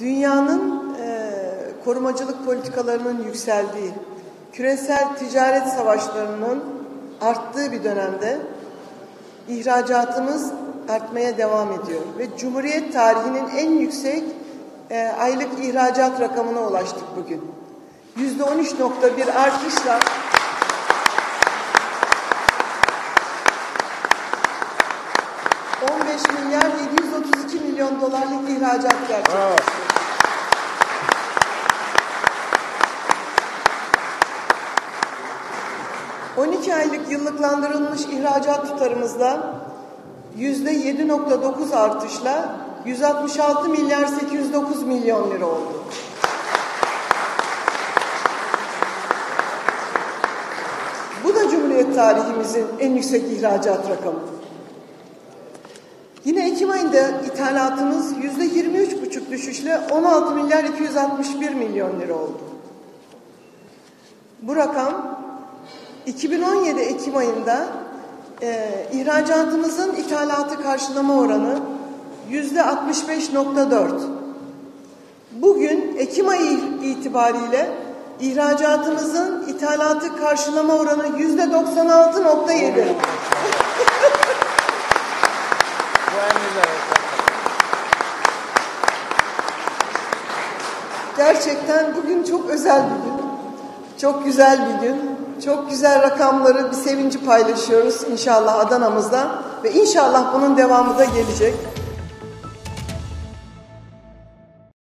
Dünyanın e, korumacılık politikalarının yükseldiği, küresel ticaret savaşlarının arttığı bir dönemde ihracatımız artmaya devam ediyor ve Cumhuriyet tarihinin en yüksek e, aylık ihracat rakamına ulaştık bugün. Yüzde 13.1 artışla ...15 milyar 732 milyon dolarlık ihracat gerçekleştirdik. 12 aylık yıllıklandırılmış ihracat tutarımızda yüzde 7.9 artışla 166 milyar 809 milyon lira oldu. Bu da Cumhuriyet tarihimizin en yüksek ihracat rakamı. Yine Ekim ayında ithalatımız yüzde 23,5 düşüşle 16 milyar 261 milyon lira oldu. Bu rakam 2017 Ekim ayında e, ihracatımızın ithalatı karşılama oranı yüzde 65.4. Bugün Ekim ayı itibariyle ihracatımızın ithalatı karşılama oranı yüzde 96.7. Gerçekten bugün çok özel bir gün. Çok güzel bir gün. Çok güzel rakamları, bir sevinci paylaşıyoruz inşallah Adana'mızda ve inşallah bunun devamı da gelecek.